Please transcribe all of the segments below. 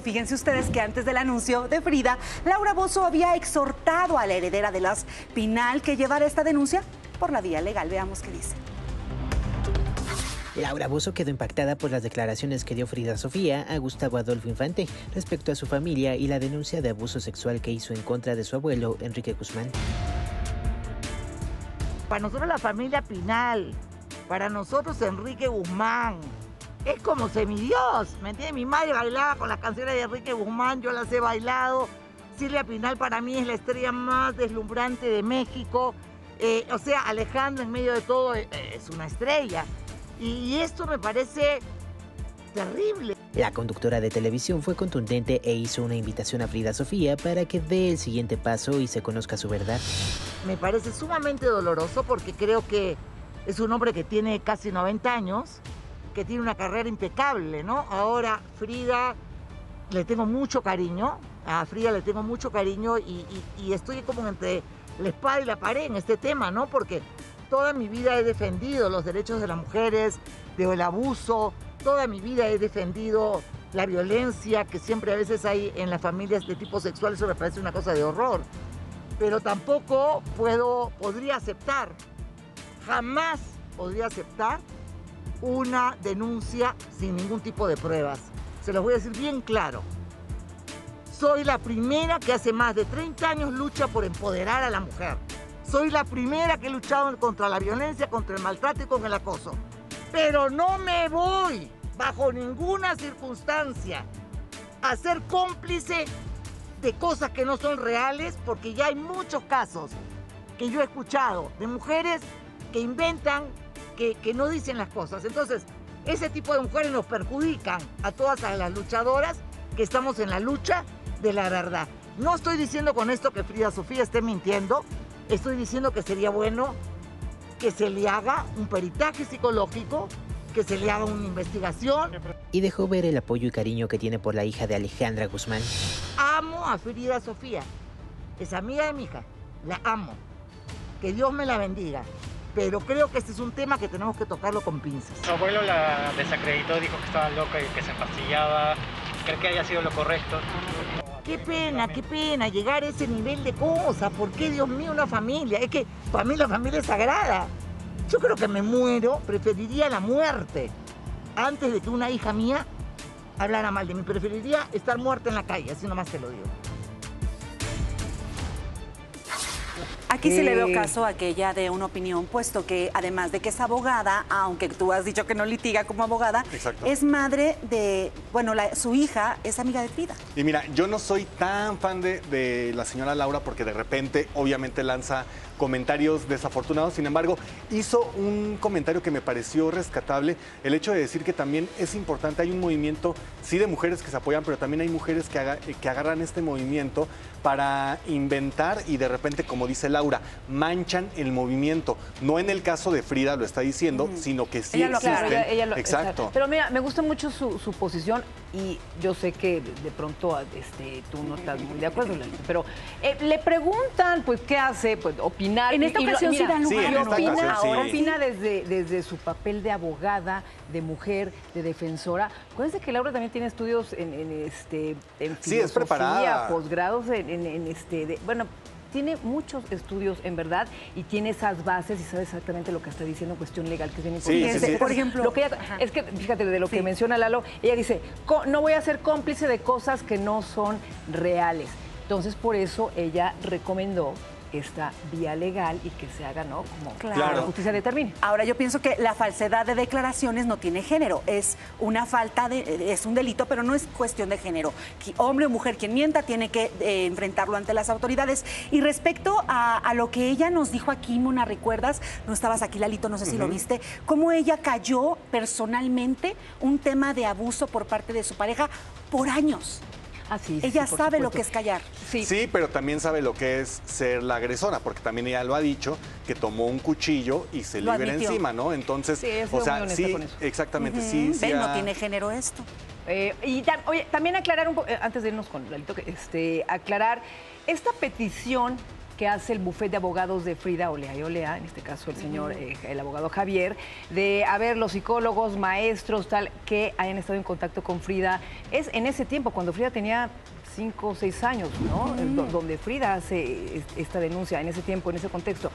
Fíjense ustedes que antes del anuncio de Frida, Laura Bozo había exhortado a la heredera de las Pinal que llevara esta denuncia por la vía legal. Veamos qué dice. Laura Bozo quedó impactada por las declaraciones que dio Frida Sofía a Gustavo Adolfo Infante respecto a su familia y la denuncia de abuso sexual que hizo en contra de su abuelo, Enrique Guzmán. Para nosotros la familia Pinal, para nosotros Enrique Guzmán, es como semidios, ¿me entiendes? Mi madre bailaba con las canciones de Enrique Guzmán, yo las he bailado. Silvia Pinal para mí es la estrella más deslumbrante de México. Eh, o sea, Alejandro en medio de todo eh, es una estrella. Y esto me parece terrible. La conductora de televisión fue contundente e hizo una invitación a Frida Sofía para que dé el siguiente paso y se conozca su verdad. Me parece sumamente doloroso porque creo que es un hombre que tiene casi 90 años que tiene una carrera impecable, ¿no? Ahora Frida le tengo mucho cariño, a Frida le tengo mucho cariño y, estoy como entre la espada y la pared en este tema, ¿no? Porque toda mi vida he defendido los derechos de las mujeres, del abuso, toda mi vida he defendido la violencia que siempre a veces hay en las familias de tipo sexual, eso me parece una cosa de horror. Pero tampoco puedo, podría aceptar, jamás podría aceptar una denuncia sin ningún tipo de pruebas. Se los voy a decir bien claro. Soy la primera que hace más de 30 años lucha por empoderar a la mujer. Soy la primera que he luchado contra la violencia, contra el maltrato y con el acoso. Pero no me voy bajo ninguna circunstancia a ser cómplice de cosas que no son reales porque ya hay muchos casos que yo he escuchado de mujeres que inventan que, no dicen las cosas. Entonces, ese tipo de mujeres nos perjudican a todas las luchadoras que estamos en la lucha de la verdad. No estoy diciendo con esto que Frida Sofía esté mintiendo, estoy diciendo que sería bueno que se le haga un peritaje psicológico, que se le haga una investigación. Y dejó ver el apoyo y cariño que tiene por la hija de Alejandra Guzmán. Amo a Frida Sofía, es amiga de mi hija, la amo. Que Dios me la bendiga pero creo que este es un tema que tenemos que tocarlo con pinzas. Su abuelo la desacreditó, dijo que estaba loca y que se empastillaba. ¿Cree que haya sido lo correcto? Qué pena, qué pena llegar a ese nivel de cosas. ¿Por qué, Dios mío, una familia? Es que para mí la familia es sagrada. Yo creo que me muero, preferiría la muerte antes de que una hija mía hablara mal de mí. Preferiría estar muerta en la calle, así nomás te lo digo. Aquí sí le veo caso a que ella dé una opinión, puesto que además de que es abogada, aunque tú has dicho que no litiga como abogada, es madre de, bueno, su hija es amiga de Frida. Y mira, yo no soy tan fan de, de la señora Laura porque de repente obviamente lanza comentarios desafortunados. Sin embargo, hizo un comentario que me pareció rescatable, el hecho de decir que también es importante, hay un movimiento, sí de mujeres que se apoyan, pero también hay mujeres que, que agarran este movimiento para inventar y de repente, como dice Laura, manchan el movimiento. No en el caso de Frida lo está diciendo, sino que sí ella lo, exacto. Pero mira, me gusta mucho su, posición y yo sé que de pronto este, tú no estás muy de acuerdo, pero eh, le preguntan, pues, ¿qué hace? Pues opina en esta ocasión sí dan lugar. opina, ahora opina desde, desde su papel de abogada, de mujer, de defensora. Acuérdense que Laura también tiene estudios en, este, en filosofía, posgrados en, este, bueno, tiene muchos estudios en verdad y tiene esas bases y sabe exactamente lo que está diciendo en cuestión legal, que es bien importante. Por ejemplo, es que, fíjate, de lo que menciona Lalo, ella dice, no voy a ser cómplice de cosas que no son reales. Entonces, por eso ella recomendó esta vía legal y que se haga, ¿no? Como la justicia determine. Ahora yo pienso que la falsedad de declaraciones no tiene género, es una falta de, es un delito, pero no es cuestión de género. Hombre o mujer quien mienta tiene que eh, enfrentarlo ante las autoridades. Y respecto a, lo que ella nos dijo aquí, Mona, ¿recuerdas? No estabas aquí, Lalito, no sé si lo viste, cómo ella cayó personalmente un tema de abuso por parte de su pareja por años. Ah, ella sabe lo que es callar. Sí. sí, pero también sabe lo que es ser la agresora, porque también ella lo ha dicho, que tomó un cuchillo y se le viene encima, ¿no? Entonces, o sea, sí, exactamente, sí. Ven, no tiene género esto. Eh, y oye, también aclarar un poco, eh, antes de irnos con Lalito, este, aclarar esta petición que hace el bufete de abogados de Frida Olea y Olea, en este caso el señor, eh, el abogado Javier, de a ver los psicólogos, maestros, tal, que hayan estado en contacto con Frida. Es en ese tiempo, cuando Frida tenía cinco o seis años, ¿no? Donde Frida hace esta denuncia en ese tiempo, en ese contexto.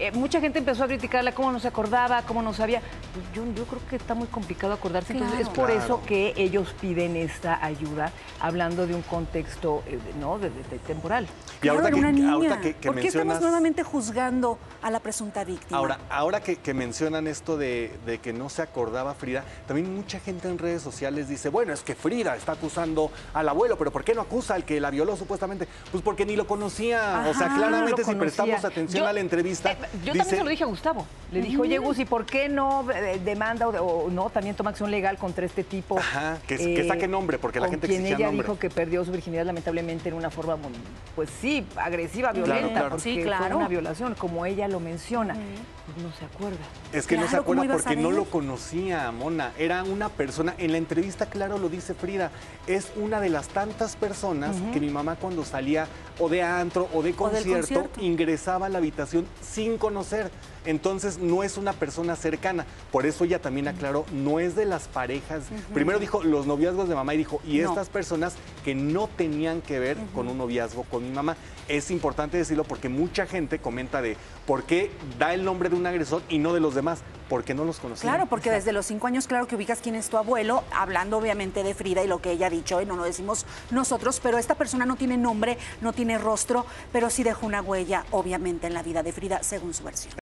Eh, mucha gente empezó a criticarla, cómo no se acordaba, cómo no sabía. Pues yo, yo creo que está muy complicado acordarse. Entonces, es por eso que ellos piden esta ayuda, hablando de un contexto eh, ¿no? de, temporal. Y ahora, que, una niña. ¿Por qué estamos nuevamente juzgando a la presunta víctima? Ahora, ahora que, mencionan esto de, que no se acordaba Frida, también mucha gente en redes sociales dice, bueno, es que Frida está acusando al abuelo, pero ¿por qué no acusa al que la violó supuestamente? Pues porque ni lo conocía. o sea, claramente si prestamos atención a la entrevista, eh, yo también se lo dije a Gustavo. Le dije, oye, Gus, ¿y por qué no eh, demanda o, no también toma acción legal contra este tipo? Ajá, que, que saque nombre, porque la gente quien ella dijo que perdió su virginidad lamentablemente en una forma, pues sí, agresiva, violenta, porque fue una violación, como ella lo menciona. Pues no se acuerda. Es que no se acuerda porque no lo conocía, Mona. Era una persona, en la entrevista claro lo dice Frida, es una de las tantas personas que mi mamá cuando salía o de antro o de concierto, ingresaba a la habitación sin conocer. Entonces no es una persona cercana. Por eso ella también aclaró, no es de las parejas. Primero dijo los noviazgos de mamá y dijo, y estas personas que no tenían que ver con un noviazgo con mi mamá. Es importante decirlo porque mucha gente comenta de por qué da el nombre de un agresor y no de los demás, porque no los conocía. Claro, porque desde los cinco años, claro que ubicas quién es tu abuelo, hablando obviamente de Frida y lo que ella ha dicho, y no lo decimos nosotros, pero esta persona no tiene nombre, no tiene rostro, pero sí dejó una huella, obviamente, en la vida de Frida, según su versión.